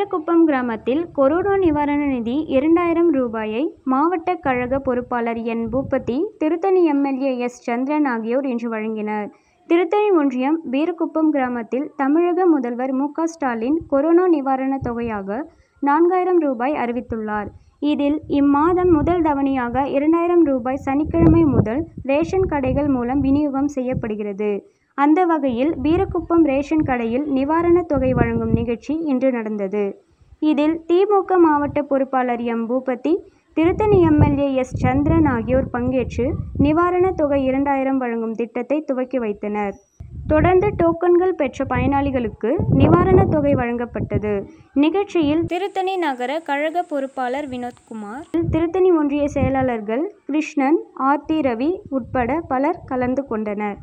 வீரகுப்பம் கிராமத்தில் கொரோனா நிவாரண நிதி இரண்டாயிரம் ரூபாயை மாவட்ட கழக பொறுப்பாளர் N. Boopathi Tiruttani MLA S. Chandran ஆகியோர் இன்று வழங்கினர். திருத்தணி ஒன்றியம் வீரக்குப்பம் கிராமத்தில் தமிழக முதல்வர் மு. ஸ்டாலின் கொரோனா நிவாரணத் தொகையாக நான்காயிரம் ரூபாய் அறிவித்துள்ளார். இதில் இம்மாதம் முதல் தவணையாக இரண்டாயிரம் ரூபாய் சனிக்கிழமை முதல் ரேஷன் கடைகள் மூலம் விநியோகம் செய்யப்படுகிறது. அந்த வகையில் வீரகுப்பம் ரேஷன் கடையில் நிவாரணத் தொகை வழங்கும் நிகழ்ச்சி இன்று நடந்தது. இதில் திமுக மாவட்ட பொறுப்பாளர் M. Boopathi Tiruttani MLA S. Chandran ஆகியோர் பங்கேற்று நிவாரணத் தொகை இரண்டாயிரம் வழங்கும் திட்டத்தை துவக்கி வைத்தனர். தொடர்ந்து டோக்கன்கள் பெற்ற பயனாளிகளுக்கு நிவாரணத் தொகை வழங்கப்பட்டது. நிகழ்ச்சியில் திருத்தணி நகர கழக பொறுப்பாளர் வினோத்குமார் திருத்தணி ஒன்றிய செயலாளர்கள் கிருஷ்ணன் ஆர்த்தி ரவி உட்பட பலர் கலந்து கொண்டனர்.